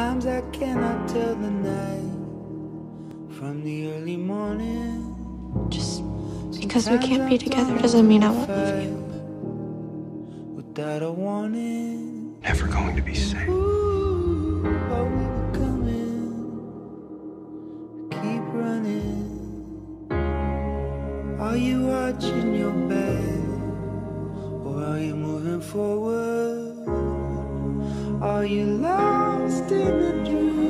Sometimes I cannot tell the night from the early morning. Just because we can't be together doesn't mean I won't love you. Without a warning. Never going to be safe. Ooh, are we becoming? Keep running. Are you watching your back? Or are you moving forward? Are you lost in a dream?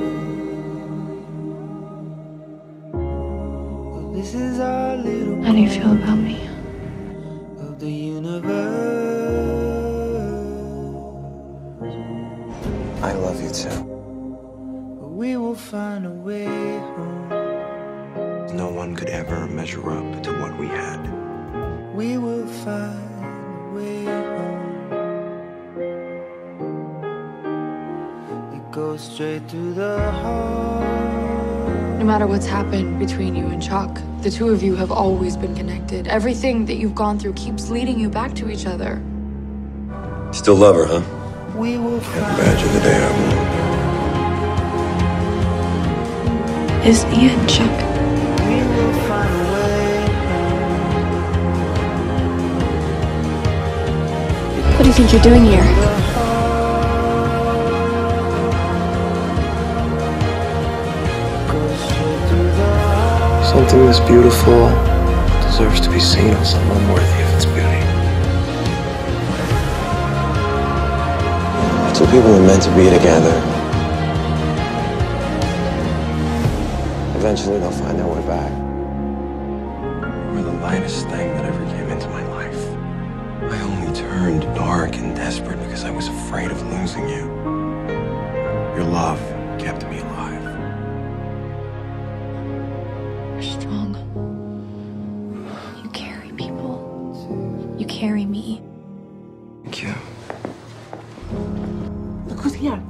This is our little How do you feel about me? of the universe. I love you too. But we will find a way home. No one could ever measure up to what we had. Goes straight to the heart. No matter what's happened between you and Chuck, the two of you have always been connected. Everything that you've gone through keeps leading you back to each other. Still love her, huh? We will find Imagine the day I won't. Is Ian Chuck. we will find a way What do you think you're doing here? Something this beautiful deserves to be seen on someone worthy of its beauty. Two people are meant to be together. Eventually, they'll find their way back. We're the lightest thing that ever came into my life. I only turned dark and desperate because I was afraid of losing you. Your love You're strong. You carry people. You carry me. Thank you. Look who's here.